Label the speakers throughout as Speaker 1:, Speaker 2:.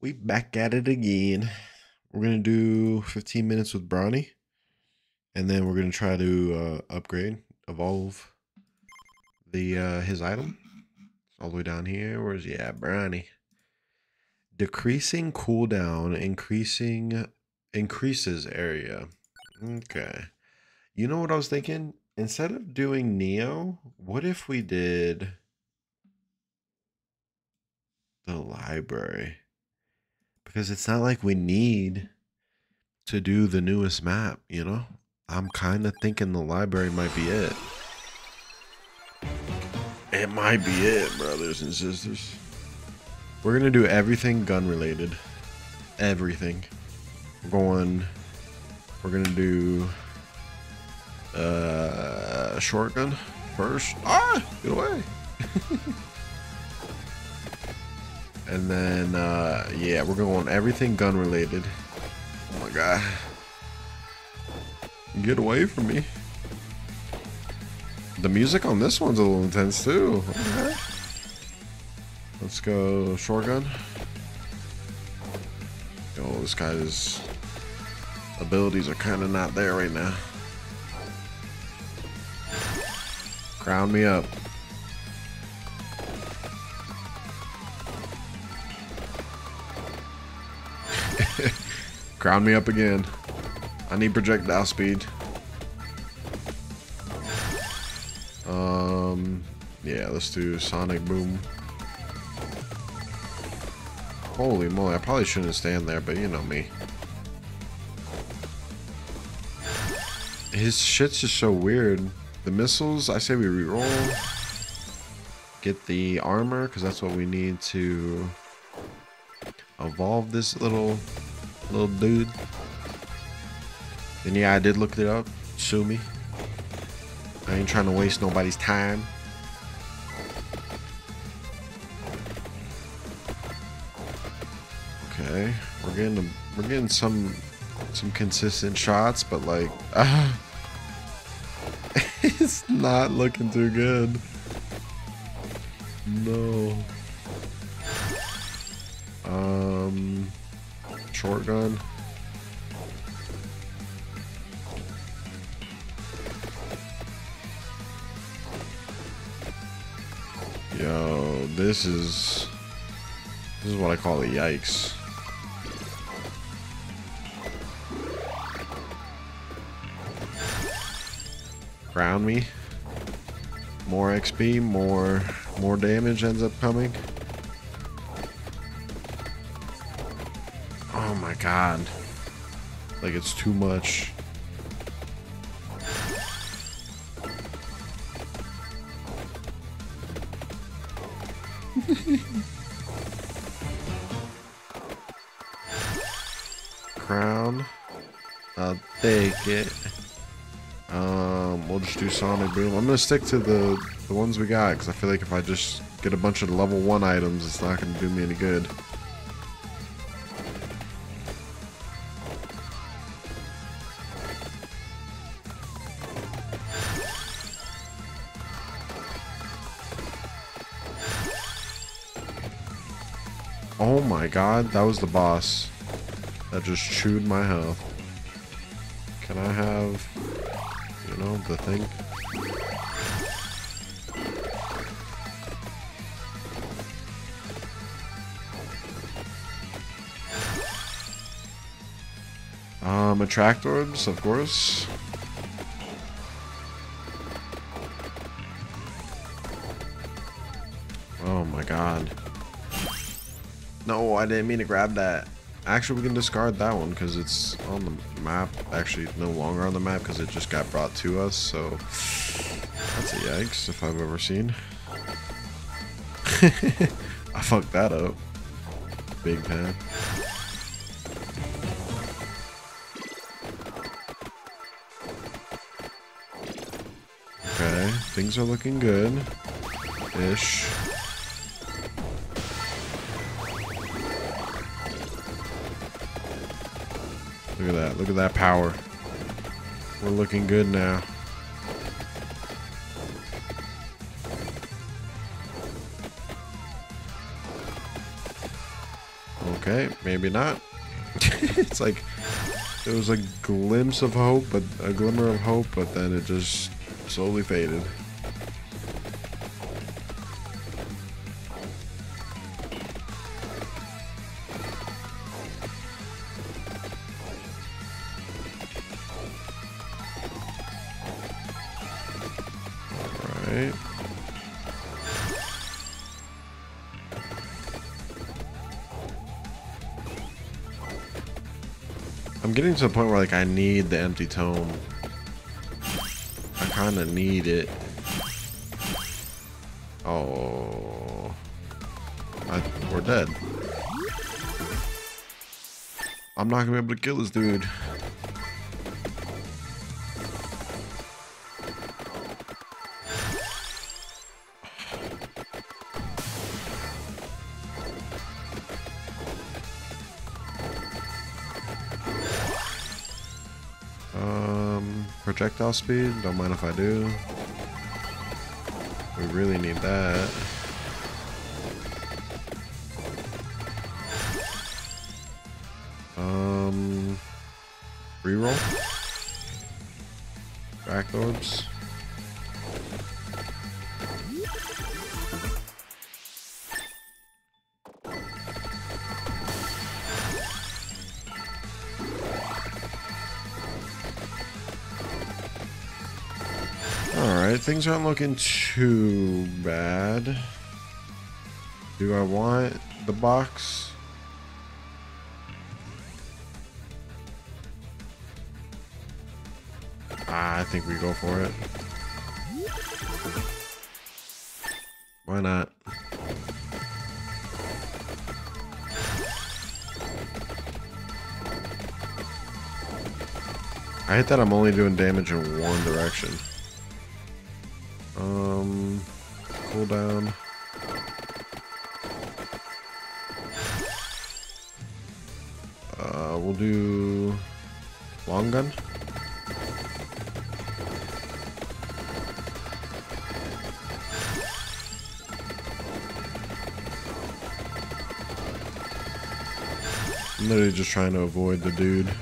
Speaker 1: We back at it again. We're gonna do 15 minutes with Browny, and then we're gonna try to uh, upgrade, evolve the uh, his item. It's all the way down here. Where's he at, Browny? Decreasing cooldown, increasing increases area. Okay. You know what I was thinking? Instead of doing Neo, what if we did the library? Because it's not like we need to do the newest map, you know? I'm kind of thinking the library might be it. It might be it, brothers and sisters. We're going to do everything gun related. Everything. We're going. We're going to do. Uh, shotgun first. Ah! Get away! and then, uh, yeah, we're going on everything gun related. Oh my god. Get away from me. The music on this one's a little intense too. Okay. Let's go shotgun. Oh, this guy's abilities are kind of not there right now. Crown me up. Crown me up again. I need projectile speed. Um, yeah, let's do Sonic Boom. Holy moly, I probably shouldn't stand there, but you know me. His shit's just so weird. The missiles, I say we reroll. Get the armor, because that's what we need to evolve this little little dude. And yeah, I did look it up. Sue me. I ain't trying to waste nobody's time. Okay, we're getting a, we're getting some some consistent shots, but like, uh, it's not looking too good. No. Short gun. Yo, this is this is what I call the yikes. Ground me. More XP, more more damage ends up coming. God. Like it's too much. Crown. I'll take it. Um, we'll just do Sonic Boom. I'm gonna stick to the the ones we got because I feel like if I just get a bunch of level one items, it's not gonna do me any good. Oh my god, that was the boss. That just chewed my health. Can I have, you know, the thing? Um, attract orbs, of course. Oh my god. No, I didn't mean to grab that. Actually, we can discard that one because it's on the map. Actually, no longer on the map because it just got brought to us. So that's a yikes if I've ever seen. I fucked that up. Big pan. Okay, things are looking good. Ish. Look at that. Look at that power. We're looking good now. Okay, maybe not. it's like there was a glimpse of hope, but a glimmer of hope, but then it just slowly faded. Getting to the point where like I need the empty tome. I kind of need it. Oh, I, we're dead. I'm not gonna be able to kill this dude. Projectile speed, don't mind if I do. We really need that. Um, reroll. Back orbs. Things aren't looking too bad. Do I want the box? Ah, I think we go for it. Why not? I hate that I'm only doing damage in one direction. Um, cooldown. Uh, we'll do long gun. I'm literally just trying to avoid the dude.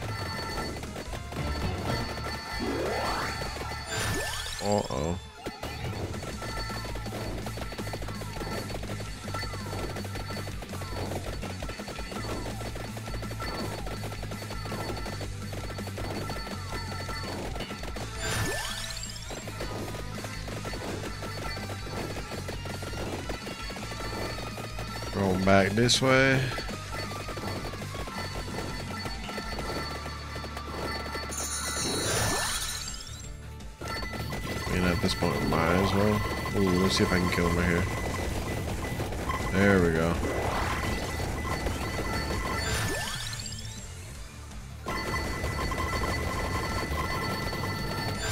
Speaker 1: Back this way. And at this point, might as well. Ooh, let's see if I can kill him right here. There we go.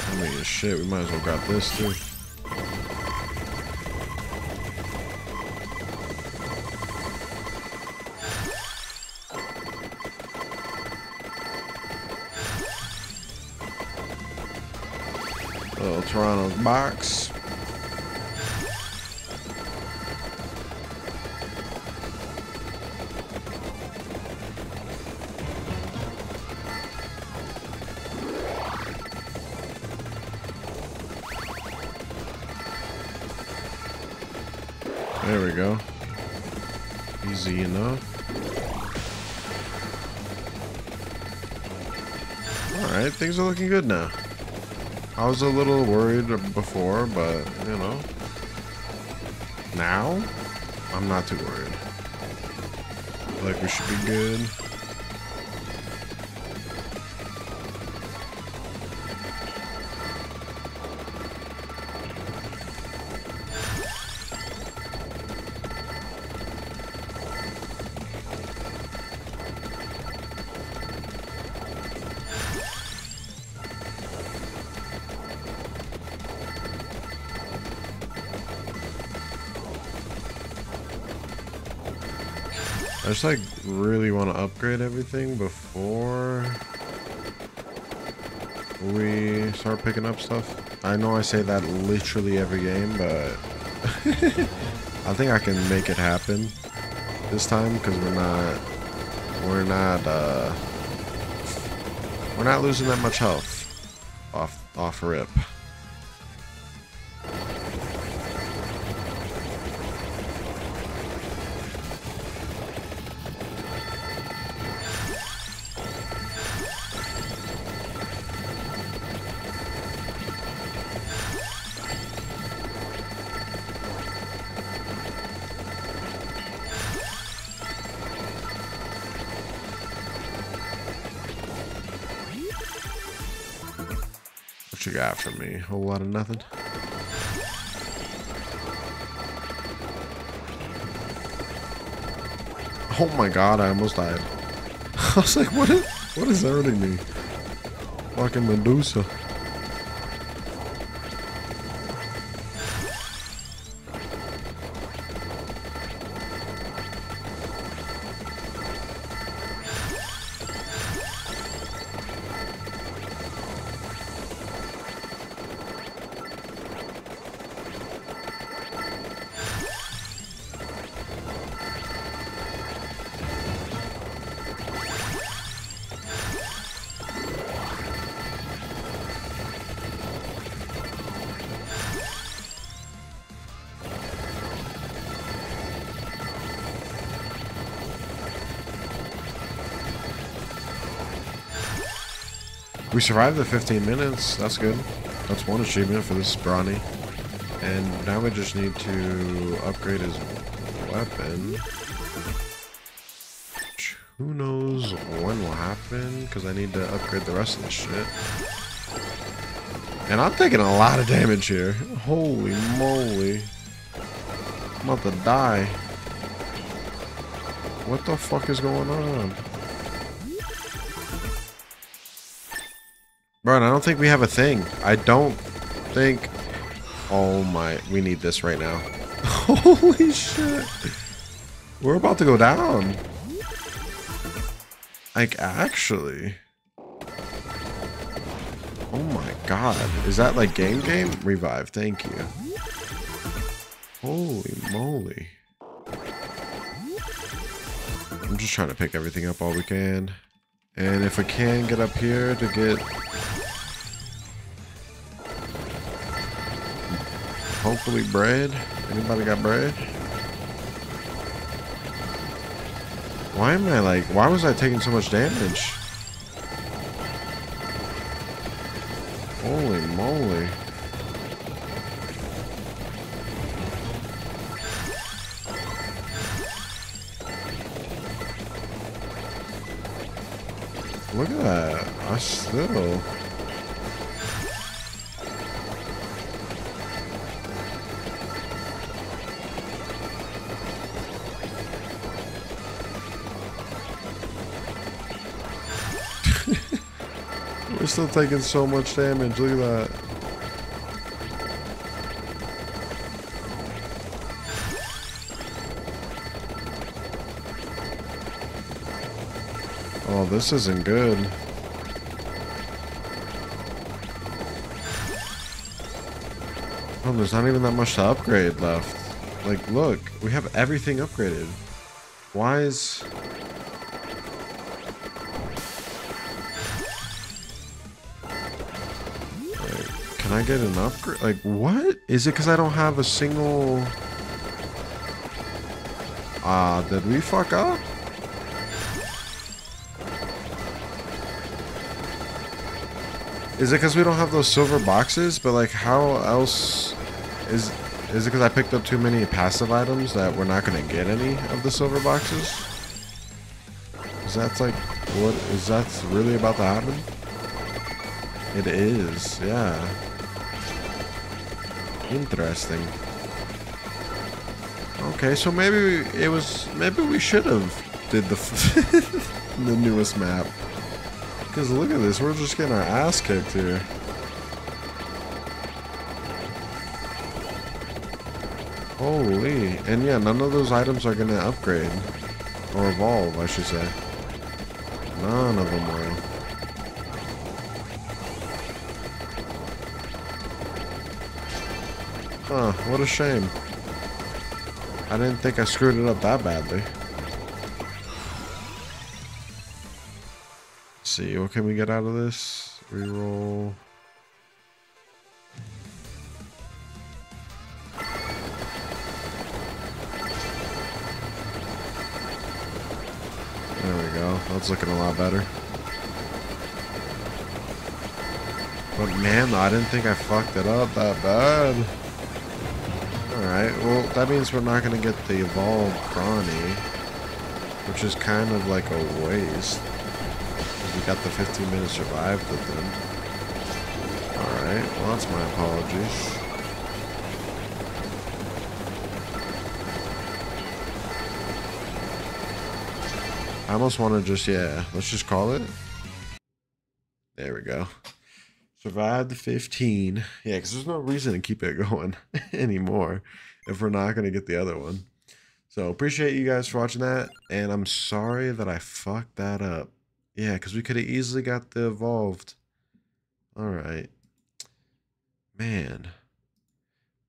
Speaker 1: I mean, shit, we might as well grab this too. Toronto's box. There we go. Easy enough. Alright, things are looking good now. I was a little worried before, but, you know. Now, I'm not too worried. Like, we should be good. I just like really want to upgrade everything before we start picking up stuff. I know I say that literally every game, but I think I can make it happen this time because we're not we're not uh we're not losing that much health off off rip. You got for me? A Whole lot of nothing. Oh my god, I almost died. I was like, what is, what is hurting me? Fucking Medusa. We survived the 15 minutes. That's good. That's one achievement for this Browny. And now we just need to upgrade his weapon. Who knows when will happen, because I need to upgrade the rest of this shit. And I'm taking a lot of damage here. Holy moly. I'm about to die. What the fuck is going on? Bro, I don't think we have a thing. I don't think... Oh my, we need this right now. Holy shit. We're about to go down. Like, actually. Oh my god. Is that like game game? Revive, thank you. Holy moly. I'm just trying to pick everything up all we can. And if we can get up here to get hopefully bread. Anybody got bread? Why am I like, why was I taking so much damage? Holy moly. Look at that. I still... still taking so much damage. Look at that. Oh, this isn't good. Oh, there's not even that much to upgrade left. Like, look, we have everything upgraded. Why is... I get an upgrade? Like, what? Is it because I don't have a single... Ah, uh, did we fuck up? Is it because we don't have those silver boxes? But like, how else is is it because I picked up too many passive items that we're not gonna get any of the silver boxes? Is that like what is that really about to happen? It is, yeah. Interesting. Okay, so maybe it was maybe we should have did the the newest map. Because look at this, we're just getting our ass kicked here. Holy. And yeah, none of those items are going to upgrade. Or evolve, I should say. None of them will. Huh, what a shame. I didn't think I screwed it up that badly. Let's see, what can we get out of this? Reroll. There we go. That's looking a lot better. But man, I didn't think I fucked it up that bad. Alright, well, that means we're not going to get the evolved Browny. Which is kind of like a waste. We got the 15 minute survive with them. Alright, well that's my apologies. I almost want to just, yeah, let's just call it. Survived 15. Yeah, because there's no reason to keep it going anymore if we're not going to get the other one. So appreciate you guys for watching that. And I'm sorry that I fucked that up. Yeah, because we could have easily got the evolved. All right. Man.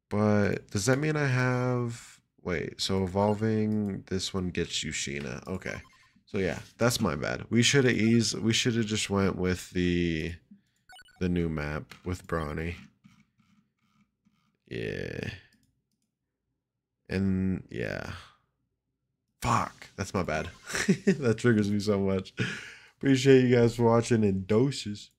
Speaker 1: But does that mean I have... Wait, so evolving this one gets you Sheena. Okay. So yeah, that's my bad. We should have eased... We should have just went with the the new map with Browny. Yeah. And yeah. Fuck. That's my bad. that triggers me so much. Appreciate you guys for watching in doses.